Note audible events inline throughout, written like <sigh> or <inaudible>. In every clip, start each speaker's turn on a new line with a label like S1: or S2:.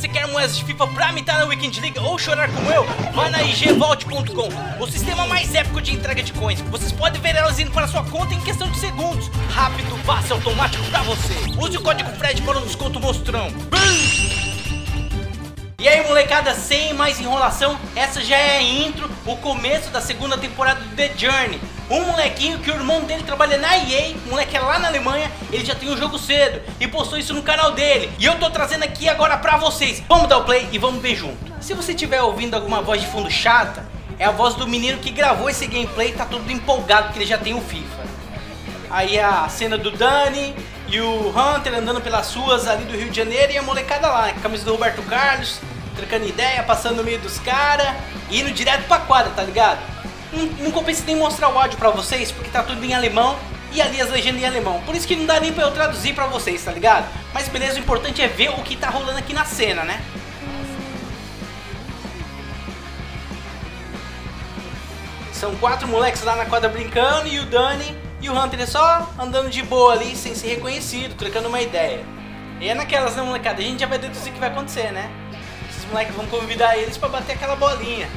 S1: você quer moedas de FIFA pra mitar na Weekend League ou chorar como eu? Vá na igvault.com, o sistema mais épico de entrega de coins. Vocês podem ver elas indo para sua conta em questão de segundos. Rápido, fácil, automático pra você. Use o código FRED para o desconto monstrão. E aí molecada, sem mais enrolação, essa já é a intro, o começo da segunda temporada do The Journey. Um molequinho que o irmão dele trabalha na EA, o moleque é lá na Alemanha, ele já tem o um jogo cedo e postou isso no canal dele. E eu tô trazendo aqui agora pra vocês. Vamos dar o play e vamos ver junto. Se você estiver ouvindo alguma voz de fundo chata, é a voz do menino que gravou esse gameplay e tá todo empolgado porque ele já tem o FIFA. Aí a cena do Dani e o Hunter andando pelas ruas ali do Rio de Janeiro e a molecada lá, camisa do Roberto Carlos, trocando ideia, passando no meio dos caras, indo direto pra quadra, tá ligado? Não, não compensa nem mostrar o áudio pra vocês, porque tá tudo em alemão e ali as legendas em alemão. Por isso que não dá nem pra eu traduzir pra vocês, tá ligado? Mas beleza, o importante é ver o que tá rolando aqui na cena, né? São quatro moleques lá na quadra brincando e o Dani e o Hunter só andando de boa ali, sem ser reconhecido, trocando uma ideia. E é naquelas, né, molecada? A gente já vai deduzir o que vai acontecer, né? moleques vão convidar eles para bater aquela bolinha.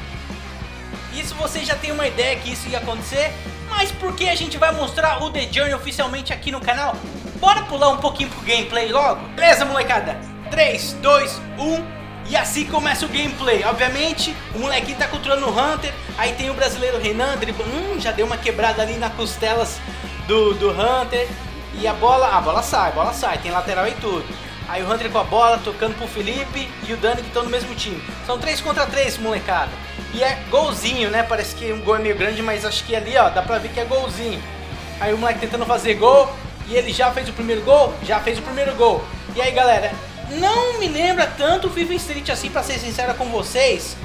S1: Isso você já tem uma ideia que isso ia acontecer, mas por que a gente vai mostrar o The Journey oficialmente aqui no canal? Bora pular um pouquinho pro gameplay logo? Beleza, molecada? 3, 2, 1... E assim começa o gameplay. Obviamente, o molequinho tá controlando o Hunter. Aí tem o brasileiro Renan, driblando. Hum, já deu uma quebrada ali nas costelas do, do Hunter. E a bola, a bola sai, a bola sai, tem lateral e tudo. Aí o Hunter com a bola, tocando pro Felipe e o Dani que estão no mesmo time. São 3 contra 3, molecada. E é golzinho, né? Parece que um gol é meio grande, mas acho que ali, ó, dá pra ver que é golzinho. Aí o moleque tentando fazer gol e ele já fez o primeiro gol? Já fez o primeiro gol. E aí, galera, não me lembra tanto o FIFA Street assim, pra ser sincero com vocês.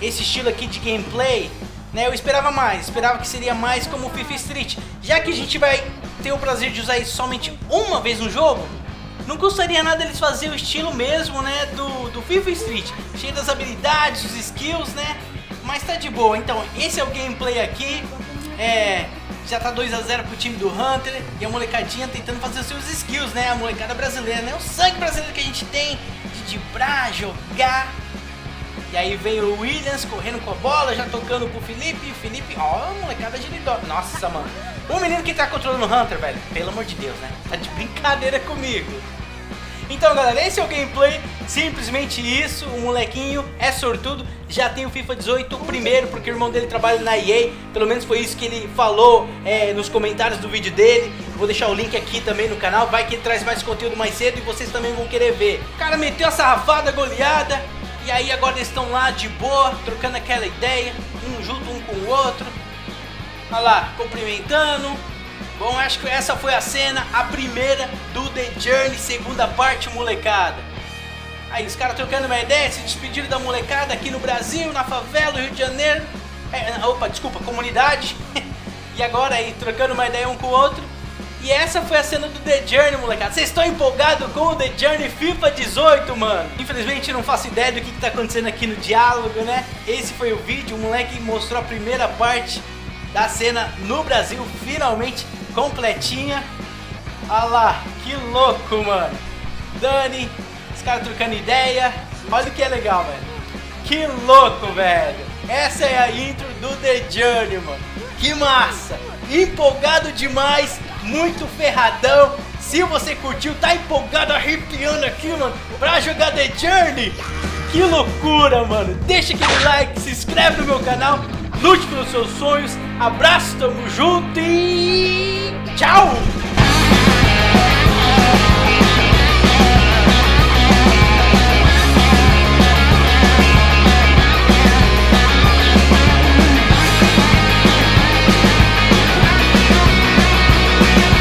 S1: Esse estilo aqui de gameplay, né? Eu esperava mais, esperava que seria mais como o FIFA Street. Já que a gente vai ter o prazer de usar isso somente uma vez no jogo, não custaria nada eles fazerem o estilo mesmo, né, do, do FIFA Street. Cheio das habilidades, os skills, né? Mas tá de boa. Então, esse é o gameplay aqui. É, já tá 2x0 pro time do Hunter e a molecadinha tentando fazer os seus skills, né? A molecada brasileira, né? O sangue brasileiro que a gente tem de dibrar, jogar. E aí vem o Williams correndo com a bola, já tocando pro Felipe. O Felipe, ó, a molecada de Nossa, mano. O menino que tá controlando o Hunter, velho, pelo amor de Deus, né? Tá de brincadeira comigo. Então, galera, esse é o gameplay, simplesmente isso, o molequinho é sortudo, já tem o FIFA 18 primeiro, porque o irmão dele trabalha na EA, pelo menos foi isso que ele falou é, nos comentários do vídeo dele, vou deixar o link aqui também no canal, vai que ele traz mais conteúdo mais cedo e vocês também vão querer ver. O cara meteu a sarrafada goleada, e aí agora eles estão lá de boa, trocando aquela ideia, um junto um com o outro, olha lá, cumprimentando, Bom, acho que essa foi a cena, a primeira do The Journey, segunda parte, molecada. Aí os caras trocando uma ideia, se despediram da molecada aqui no Brasil, na favela, Rio de Janeiro. É, opa, desculpa, comunidade. <laughs> e agora aí, trocando uma ideia um com o outro. E essa foi a cena do The Journey, molecada. Vocês estão empolgados com o The Journey FIFA 18, mano? Infelizmente não faço ideia do que, que tá acontecendo aqui no diálogo, né? Esse foi o vídeo, o moleque mostrou a primeira parte da cena no Brasil, finalmente completinha. Olha lá, que louco, mano. Dani, os caras trocando ideia. Olha o que é legal, velho. Que louco, velho. Essa é a intro do The Journey, mano. Que massa. Empolgado demais, muito ferradão. Se você curtiu, tá empolgado, arrepiando aqui, mano, pra jogar The Journey. Que loucura, mano. Deixa aquele like, se inscreve no meu canal Lute pelos seus sonhos. Abraço, tamo junto e!